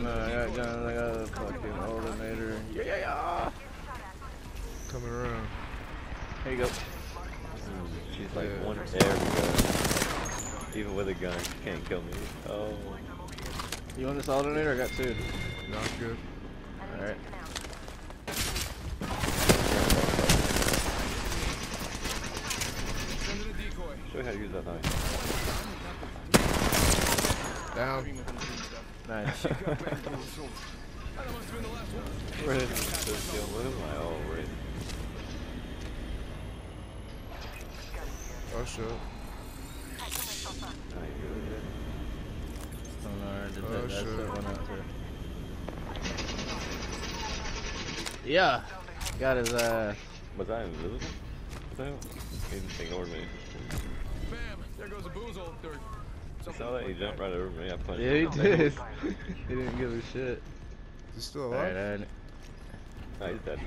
don't know. I got guns. I got a fucking alternator. Yeah, yeah, yeah. Coming around. Here you go. She's like Yeah. one every gun. Even with a gun, she can't kill me. Oh. You want this alternator? I got two. No, I'm good. All right. Show you how to use that knife. Down. Nice. Ready to kill him? Like, oh, ready. Oh shit. I ain't really good. Oh, no, I did Oh, that. That's shit. one. Yeah. Got his uh Was I invisible? What the hell? He didn't ignore me. Bam! There goes a boozle. Or You saw that? He jumped right over me. I punched Yeah, he him. did. he didn't give a shit. Is he still Alright, alive? I, No, he's dead now.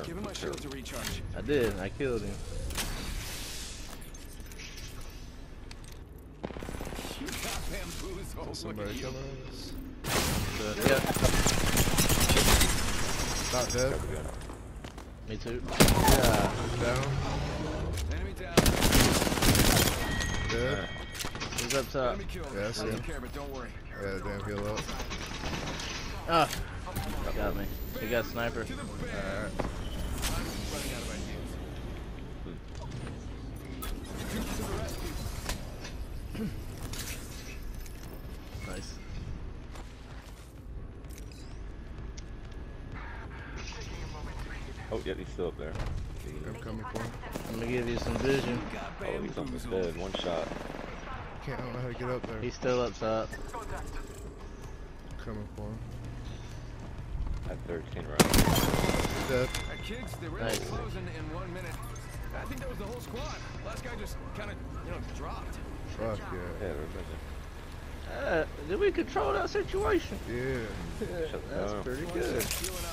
Or- Give him my shield to recharge. I did. I killed him. You got bamboozled. Somebody at you. coming at us. But, yeah. Not dead. Got the gun. Me too. Yeah. He's up top. Yeah, I I'll see him. care of it. Don't worry. Yeah, damn heal up. Ah. Got me. He got sniper. To the bam. Alright. I'm running out of ideas. To the rescue. Nice. Oh, yeah, he's still up there. I'm coming for him. I'm gonna give you some vision. Oh, he's almost bamboozled. dead. One shot. Can't, I don't know how to get up there. He's still up top. coming for him. At 13 rounds. Dead. Uh, kids, the ring Nice. closing in one minute. I think that was the whole squad. Last guy just kind of, you know, dropped. Fuck Yeah, yeah. remember. Uh, did we control that situation? Yeah. Shut That's down. pretty good. sec, healing up.